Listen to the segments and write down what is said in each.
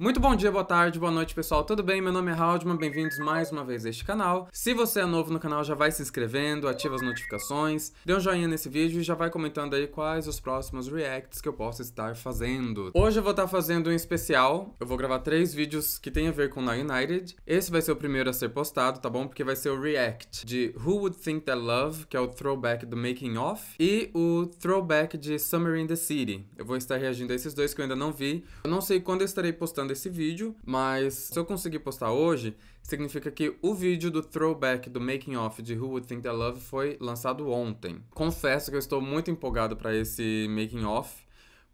Muito bom dia, boa tarde, boa noite, pessoal. Tudo bem? Meu nome é Haldman, bem-vindos mais uma vez a este canal. Se você é novo no canal, já vai se inscrevendo, ativa as notificações, dê um joinha nesse vídeo e já vai comentando aí quais os próximos reacts que eu posso estar fazendo. Hoje eu vou estar fazendo um especial. Eu vou gravar três vídeos que tem a ver com Na United. Esse vai ser o primeiro a ser postado, tá bom? Porque vai ser o react de Who Would Think That Love, que é o throwback do Making Off, e o throwback de Summer in the City. Eu vou estar reagindo a esses dois que eu ainda não vi. Eu não sei quando eu estarei postando esse vídeo, mas se eu conseguir postar hoje, significa que o vídeo do throwback do making off de Who Would Think That Love foi lançado ontem. Confesso que eu estou muito empolgado para esse making off,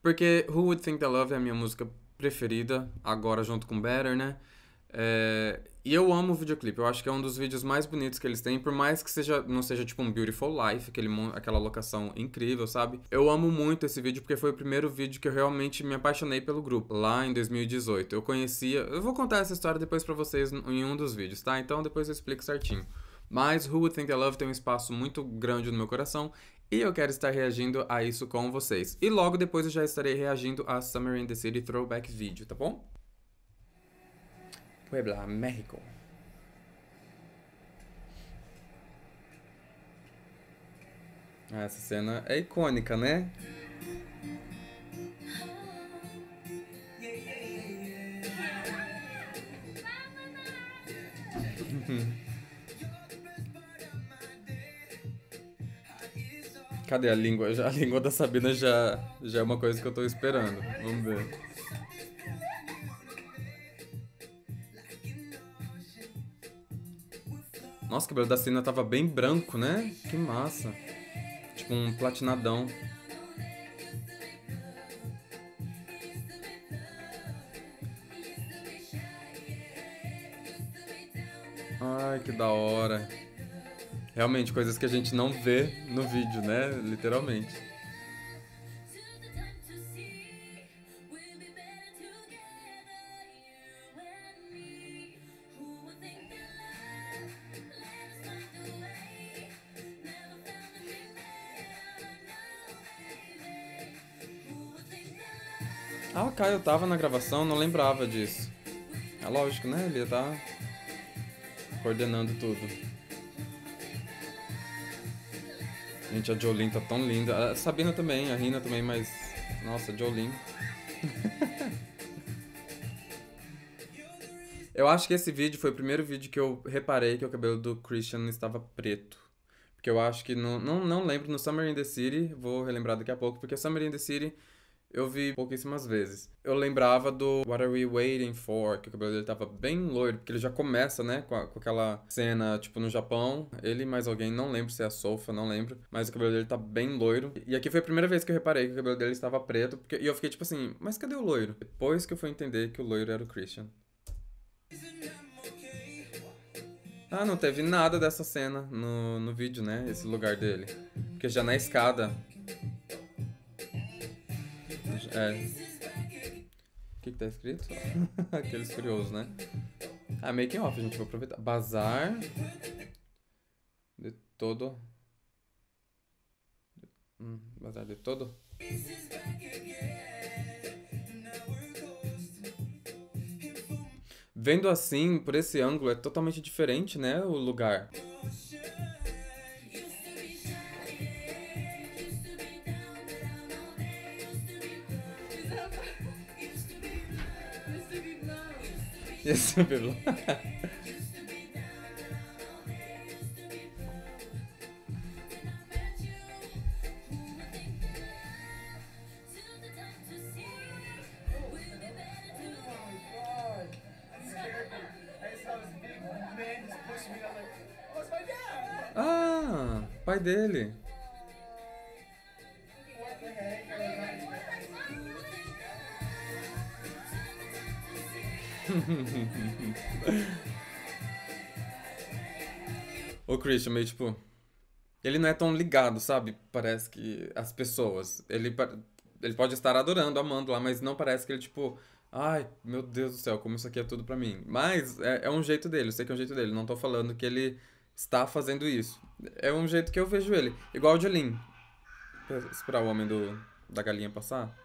porque Who Would Think That Love é a minha música preferida, agora junto com Better, né? É, e eu amo o videoclipe, eu acho que é um dos vídeos mais bonitos que eles têm, por mais que seja, não seja tipo um Beautiful Life, aquele, aquela locação incrível, sabe? Eu amo muito esse vídeo porque foi o primeiro vídeo que eu realmente me apaixonei pelo grupo, lá em 2018. Eu conhecia, eu vou contar essa história depois pra vocês em um dos vídeos, tá? Então depois eu explico certinho. Mas Who Would Think I Love tem um espaço muito grande no meu coração e eu quero estar reagindo a isso com vocês. E logo depois eu já estarei reagindo a Summer in the City Throwback Video, tá bom? Puebla, México. Ah, essa cena é icônica, né? Cadê a língua? A língua da Sabina já, já é uma coisa que eu tô esperando. Vamos ver. Nossa, o cabelo da Cena tava bem branco, né? Que massa. Tipo um platinadão. Ai, que da hora. Realmente, coisas que a gente não vê no vídeo, né? Literalmente. Ah, o Caio tava na gravação, não lembrava disso. É lógico, né? Ele tá coordenando tudo. Gente, a Jolene tá tão linda. A Sabina também, a Rina também, mas... Nossa, Jolene. eu acho que esse vídeo foi o primeiro vídeo que eu reparei que o cabelo do Christian estava preto. Porque eu acho que... No, não, não lembro no Summer in the City, vou relembrar daqui a pouco, porque Summer in the City eu vi pouquíssimas vezes. Eu lembrava do What Are We Waiting For, que o cabelo dele tava bem loiro, porque ele já começa, né, com, a, com aquela cena, tipo, no Japão. Ele mais alguém, não lembro se é a Sofa, não lembro, mas o cabelo dele tá bem loiro. E aqui foi a primeira vez que eu reparei que o cabelo dele estava preto, porque, e eu fiquei tipo assim, mas cadê o loiro? Depois que eu fui entender que o loiro era o Christian. Ah, não teve nada dessa cena no, no vídeo, né? Esse lugar dele. Porque já na escada é. O que, que tá escrito? Aqueles curiosos, né? Ah, making off, gente vai aproveitar. Bazar de todo. Hum, bazar de todo. Vendo assim, por esse ângulo, é totalmente diferente, né? O lugar. Esse pelo. Ah, pai dele. O Christian meio tipo. Ele não é tão ligado, sabe? Parece que as pessoas. Ele, ele pode estar adorando, amando lá, mas não parece que ele, tipo. Ai, meu Deus do céu, como isso aqui é tudo pra mim. Mas é, é um jeito dele, eu sei que é um jeito dele. Não tô falando que ele está fazendo isso. É um jeito que eu vejo ele. Igual o Jolin. Esperar o homem do, da galinha passar.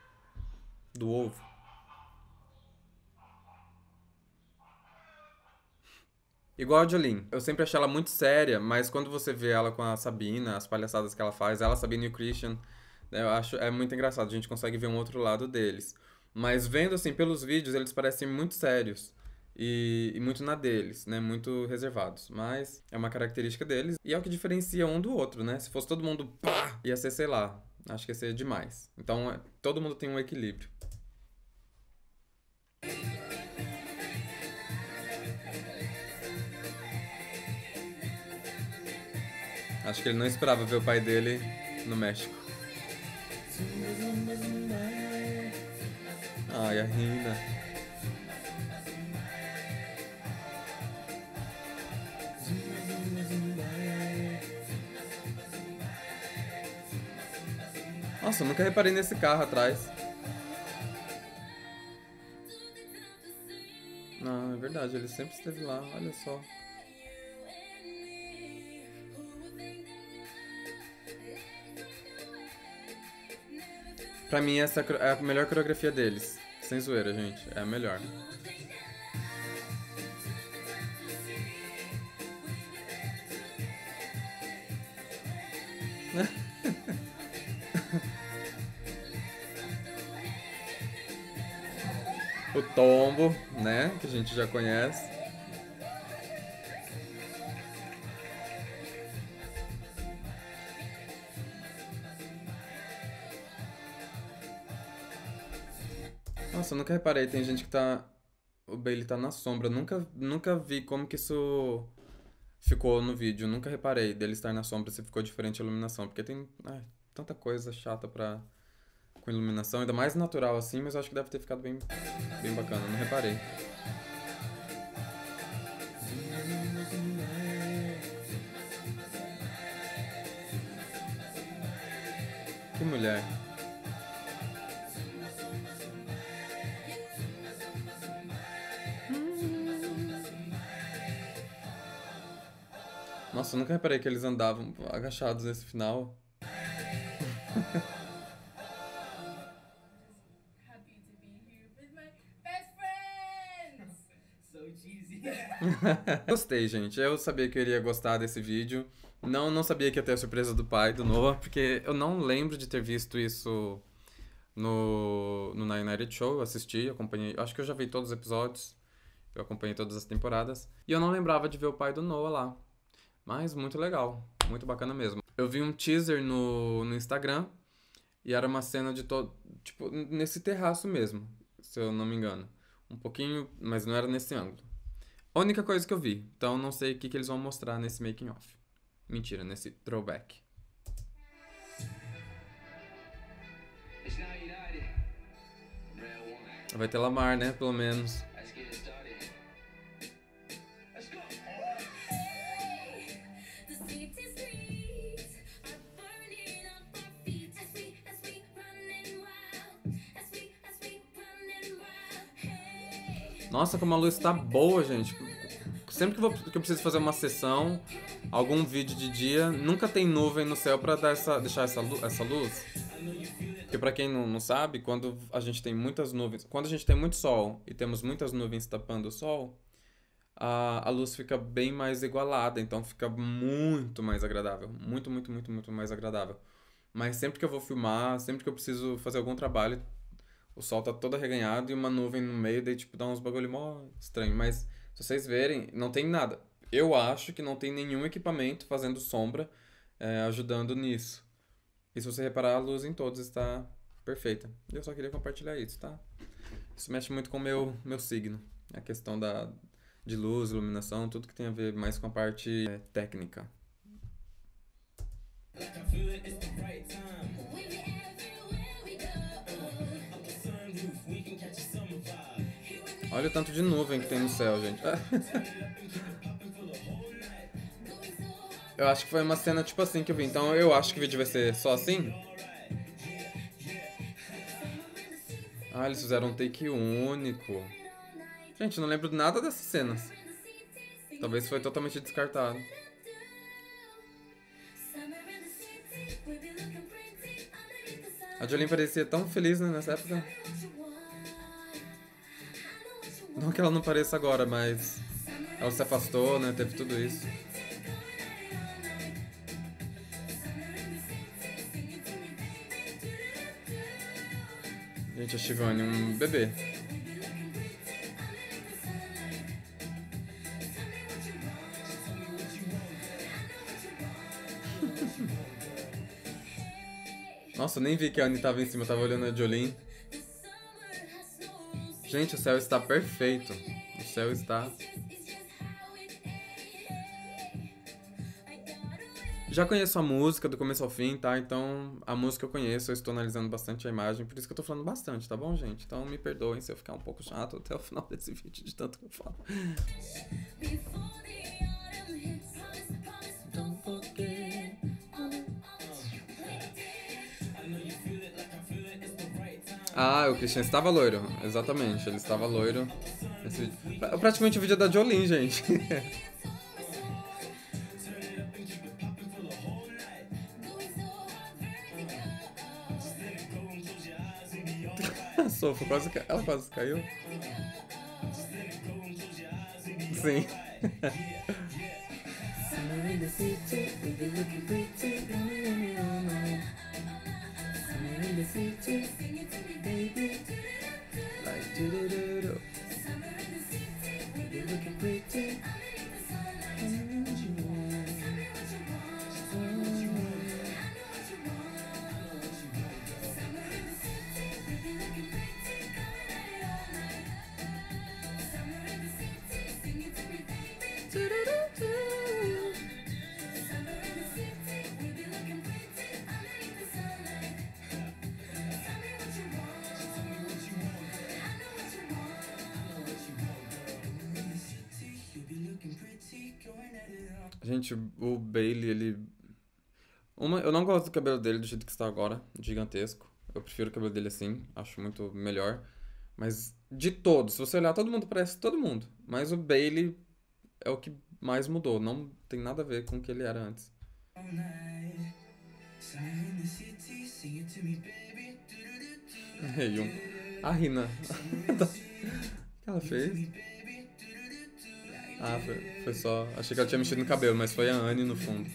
Do ovo. Igual a Jolene. Eu sempre achei ela muito séria, mas quando você vê ela com a Sabina, as palhaçadas que ela faz, ela, Sabina e o Christian, né, eu acho é muito engraçado. A gente consegue ver um outro lado deles. Mas vendo assim pelos vídeos, eles parecem muito sérios. E, e, muito na deles, né? Muito reservados. Mas é uma característica deles e é o que diferencia um do outro, né? Se fosse todo mundo pá, ia ser, sei lá, acho que ia ser demais. Então, é, todo mundo tem um equilíbrio. Acho que ele não esperava ver o pai dele no México. Ai, a Rina. Nossa, eu nunca reparei nesse carro atrás. Ah, é verdade, ele sempre esteve lá, olha só. Pra mim, essa é a melhor coreografia deles. Sem zoeira, gente. É a melhor. o tombo, né? Que a gente já conhece. Nossa, eu nunca reparei. Tem gente que tá. O Bailey tá na sombra. nunca, nunca vi como que isso ficou no vídeo. nunca reparei dele estar na sombra se ficou diferente a iluminação. Porque tem ai, tanta coisa chata pra. com iluminação, ainda mais natural assim, mas eu acho que deve ter ficado bem, bem bacana. Não reparei. Que mulher. Nossa, eu nunca reparei que eles andavam agachados nesse final. Gostei, gente. Eu sabia que eu iria gostar desse vídeo. Não, não sabia que ia ter a surpresa do pai do Noah, porque eu não lembro de ter visto isso no, no United Show. Eu assisti, acompanhei. Acho que eu já vi todos os episódios. Eu acompanhei todas as temporadas. E eu não lembrava de ver o pai do Noah lá. Mas muito legal, muito bacana mesmo. Eu vi um teaser no, no Instagram e era uma cena de todo. Tipo, nesse terraço mesmo, se eu não me engano. Um pouquinho, mas não era nesse ângulo. A única coisa que eu vi, então não sei o que, que eles vão mostrar nesse making off. Mentira, nesse throwback. Vai ter Lamar, né? Pelo menos. Nossa, como a luz tá boa, gente. Sempre que, vou, que eu preciso fazer uma sessão, algum vídeo de dia, nunca tem nuvem no céu pra dar essa, deixar essa, essa luz. Porque pra quem não, não sabe, quando a gente tem muitas nuvens, quando a gente tem muito sol e temos muitas nuvens tapando o sol, a, a luz fica bem mais igualada, então fica muito mais agradável. Muito, muito, muito, muito mais agradável. Mas sempre que eu vou filmar, sempre que eu preciso fazer algum trabalho, o sol tá todo arreganhado e uma nuvem no meio, daí tipo dá uns bagulho mó estranho. Mas se vocês verem, não tem nada. Eu acho que não tem nenhum equipamento fazendo sombra é, ajudando nisso. E se você reparar, a luz em todos está perfeita. Eu só queria compartilhar isso, tá? Isso mexe muito com o meu, meu signo. A questão da, de luz, iluminação, tudo que tem a ver mais com a parte é, técnica. Olha o tanto de nuvem que tem no céu, gente. eu acho que foi uma cena tipo assim que eu vi. Então eu acho que o vídeo vai ser só assim. Ah, eles fizeram um take único. Gente, não lembro nada dessas cenas. Talvez foi totalmente descartado. A Jolene parecia tão feliz né, nessa época. Não que ela não pareça agora, mas. Ela se afastou, né? Teve tudo isso. Gente, a Shivani, um bebê. Nossa, nem vi que a Annie tava em cima, tava olhando a Jolene. Gente, o céu está perfeito. O céu está. Já conheço a música do começo ao fim, tá? Então, a música eu conheço, eu estou analisando bastante a imagem, por isso que eu tô falando bastante, tá bom, gente? Então, me perdoem se eu ficar um pouco chato até o final desse vídeo, de tanto que eu falo. Ah, o Christian estava loiro, exatamente, ele estava loiro. Esse... Praticamente o vídeo é da Jolene, gente. A Sofa quase ca... ela quase caiu. Sim. Gente, o Bailey, ele. Uma, eu não gosto do cabelo dele do jeito que está agora, gigantesco. Eu prefiro o cabelo dele assim, acho muito melhor. Mas de todos, se você olhar, todo mundo parece todo mundo. Mas o Bailey é o que mais mudou. Não tem nada a ver com o que ele era antes. Hey, um. A Rina. o que ela fez? Ah, foi, foi só. Achei que ela tinha mexido no cabelo, mas foi a Anne no fundo.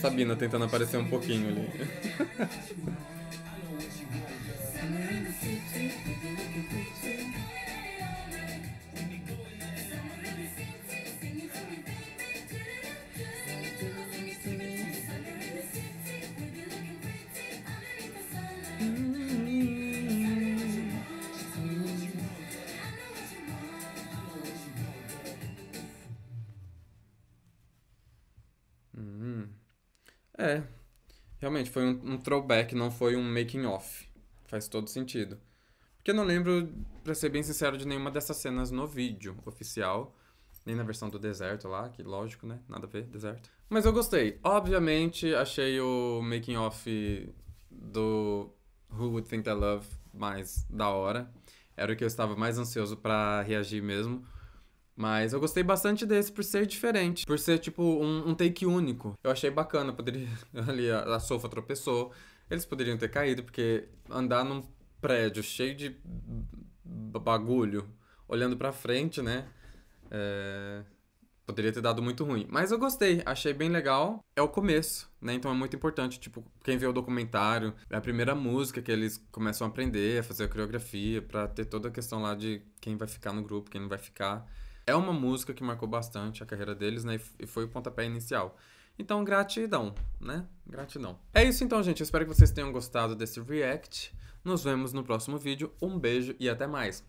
Sabina tentando aparecer um pouquinho ali. É, realmente foi um, um throwback, não foi um making off. Faz todo sentido. Porque eu não lembro, pra ser bem sincero, de nenhuma dessas cenas no vídeo oficial. Nem na versão do deserto lá, que lógico, né? Nada a ver, deserto. Mas eu gostei. Obviamente, achei o making off do Who Would Think I Love mais da hora. Era o que eu estava mais ansioso para reagir mesmo. Mas eu gostei bastante desse por ser diferente, por ser tipo um, um take único. Eu achei bacana, poderia. Ali a, a Sofa tropeçou. Eles poderiam ter caído, porque andar num prédio cheio de bagulho, olhando pra frente, né? É... Poderia ter dado muito ruim. Mas eu gostei, achei bem legal. É o começo, né? Então é muito importante. Tipo, quem vê o documentário, é a primeira música que eles começam a aprender, a fazer a coreografia, pra ter toda a questão lá de quem vai ficar no grupo, quem não vai ficar. É uma música que marcou bastante a carreira deles, né? E foi o pontapé inicial. Então, gratidão, né? Gratidão. É isso então, gente. Eu espero que vocês tenham gostado desse react. Nos vemos no próximo vídeo. Um beijo e até mais.